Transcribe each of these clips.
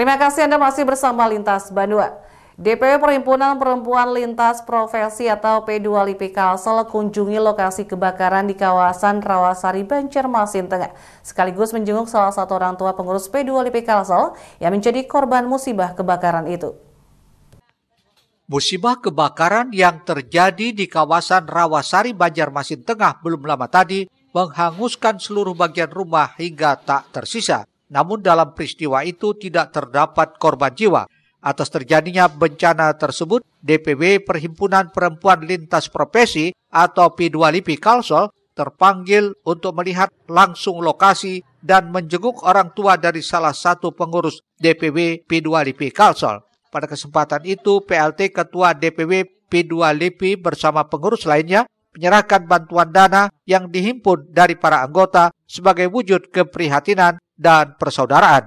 Terima kasih Anda masih bersama Lintas Bandua. DPW Perhimpunan Perempuan Lintas Profesi atau P2 LIPI Kalsel kunjungi lokasi kebakaran di kawasan Rawasari Banjarmasin Tengah, sekaligus menjenguk salah satu orang tua pengurus P2 LIPI Kalsel yang menjadi korban musibah kebakaran itu. Musibah kebakaran yang terjadi di kawasan Rawasari Banjarmasin Tengah belum lama tadi menghanguskan seluruh bagian rumah hingga tak tersisa. Namun dalam peristiwa itu tidak terdapat korban jiwa. Atas terjadinya bencana tersebut, DPW Perhimpunan Perempuan Lintas Profesi atau P2LIPI Kalsel terpanggil untuk melihat langsung lokasi dan menjenguk orang tua dari salah satu pengurus DPW P2LIPI Kalsel. Pada kesempatan itu, PLT Ketua DPW P2LIPI bersama pengurus lainnya menyerahkan bantuan dana yang dihimpun dari para anggota sebagai wujud keprihatinan dan persaudaraan.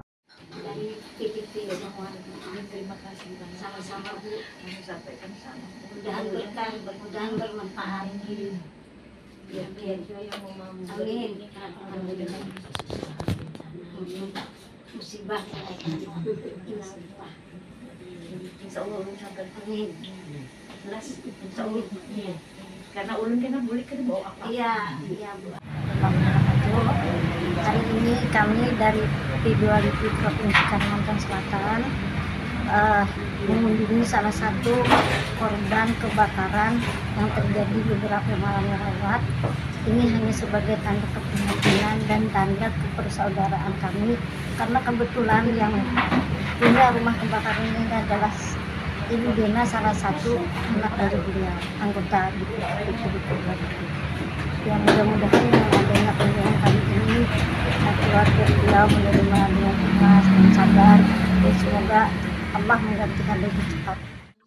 musibah. Insya Allah karena ulun kena boleh kan bawa apa iya iya bu hari ini kami dari P2 Provinsi Kalimantan Selatan uh, mengunjungi salah satu korban kebakaran yang terjadi beberapa malam yang lewat. Ini hanya sebagai tanda keprihatinan dan tanda kepersaudaraan kami karena kebetulan yang punya rumah kebakaran ini adalah Ibu Dena salah satu anak dari beliau, anggota di. Yang mudah-mudahan yang adanya kunjungan kali ini keluarga beliau menerima dengan ikhlas dan sabar. Dan semoga Allah menggantikan lebih cepat.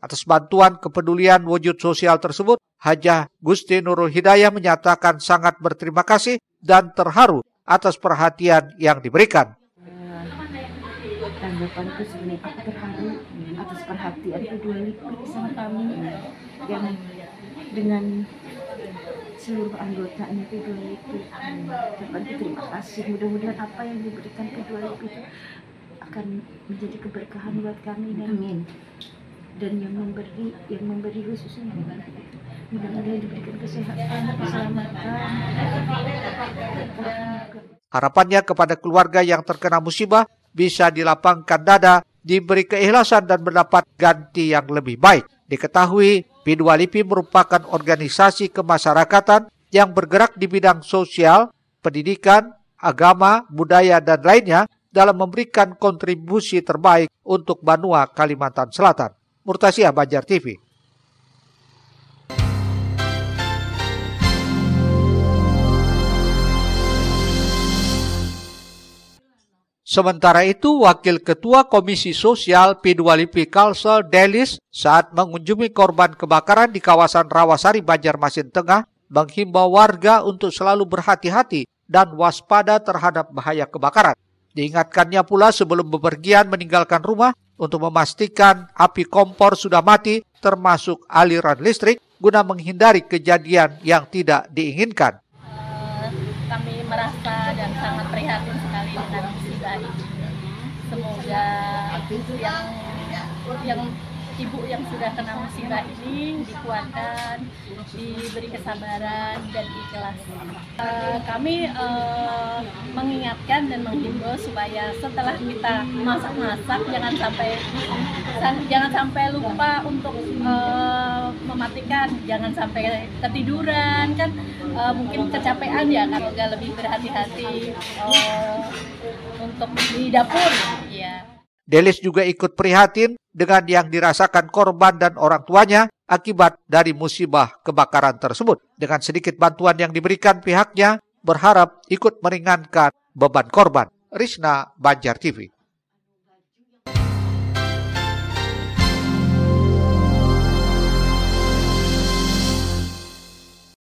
Atas bantuan kepedulian wujud sosial tersebut, Hajah Gusti Nurul Hidayah menyatakan sangat berterima kasih dan terharu atas perhatian yang diberikan. Tanggapanku sebenarnya aku terharu atas perhatian kedua lipi sama kami yang dengan seluruh anggotanya kedua lipi. Dapat terima kasih. Mudah-mudahan apa yang diberikan kedua lipi itu akan menjadi keberkahan buat kami dan Amin. dan yang memberi yang memberi khususnya mudah-mudahan diberikan kesehatan keselamatan harapannya kepada keluarga yang terkena musibah bisa dilapangkan dada diberi keikhlasan dan mendapat ganti yang lebih baik diketahui P2LIPI merupakan organisasi kemasyarakatan yang bergerak di bidang sosial, pendidikan, agama, budaya, dan lainnya dalam memberikan kontribusi terbaik untuk Banua, Kalimantan Selatan. Murtasia Banjar TV. Sementara itu, Wakil Ketua Komisi Sosial P2LIPI Kalsel Delis saat mengunjungi korban kebakaran di kawasan Rawasari Banjarmasin Tengah menghimbau warga untuk selalu berhati-hati dan waspada terhadap bahaya kebakaran. Diingatkannya pula sebelum bepergian meninggalkan rumah untuk memastikan api kompor sudah mati termasuk aliran listrik guna menghindari kejadian yang tidak diinginkan. Uh, kami merasa dan sangat prihatin sekali dengan musibah ini. Semoga yang yang ibu yang sudah kena musibah ini dikuatkan, diberi kesabaran dan ikhlas. Uh, kami uh, mengingatkan dan menghimbau supaya setelah kita masak-masak jangan sampai jangan sampai lupa untuk uh, mematikan, jangan sampai ketiduran kan uh, mungkin kecapean ya kan lebih berhati-hati uh, untuk di dapur ya. Delis juga ikut prihatin dengan yang dirasakan korban dan orang tuanya akibat dari musibah kebakaran tersebut. Dengan sedikit bantuan yang diberikan pihaknya, berharap ikut meringankan beban korban. Risna Banjar TV